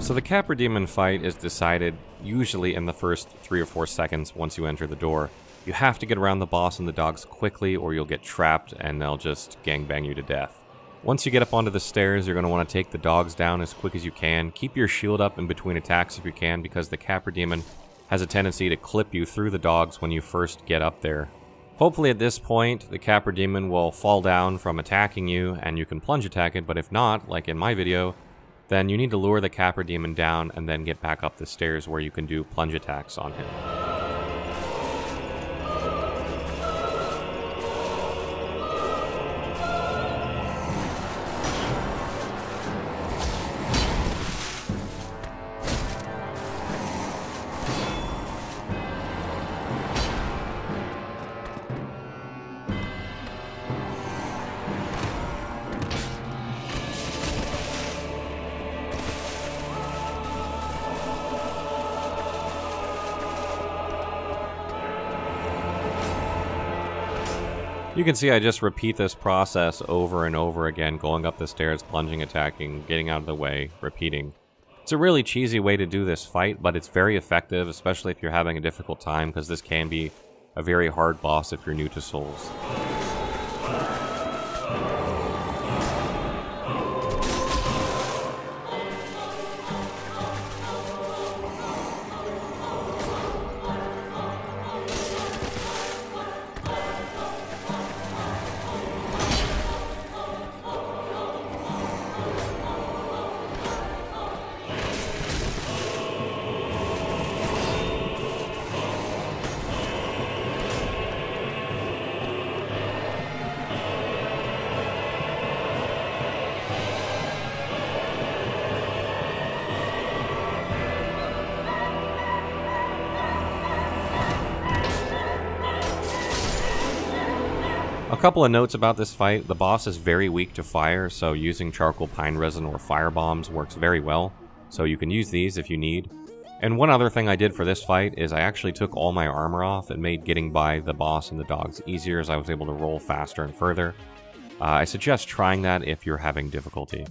So the Capra Demon fight is decided usually in the first 3 or 4 seconds once you enter the door. You have to get around the boss and the dogs quickly or you'll get trapped and they'll just gangbang you to death. Once you get up onto the stairs, you're going to want to take the dogs down as quick as you can. Keep your shield up in between attacks if you can because the Capra Demon has a tendency to clip you through the dogs when you first get up there. Hopefully at this point, the Capra Demon will fall down from attacking you and you can plunge attack it, but if not, like in my video, then you need to lure the Capra Demon down and then get back up the stairs where you can do plunge attacks on him. You can see I just repeat this process over and over again, going up the stairs, plunging, attacking, getting out of the way, repeating. It's a really cheesy way to do this fight, but it's very effective, especially if you're having a difficult time, because this can be a very hard boss if you're new to Souls. A couple of notes about this fight. The boss is very weak to fire, so using charcoal pine resin or fire bombs works very well. So you can use these if you need. And one other thing I did for this fight is I actually took all my armor off. It made getting by the boss and the dogs easier as I was able to roll faster and further. Uh, I suggest trying that if you're having difficulty.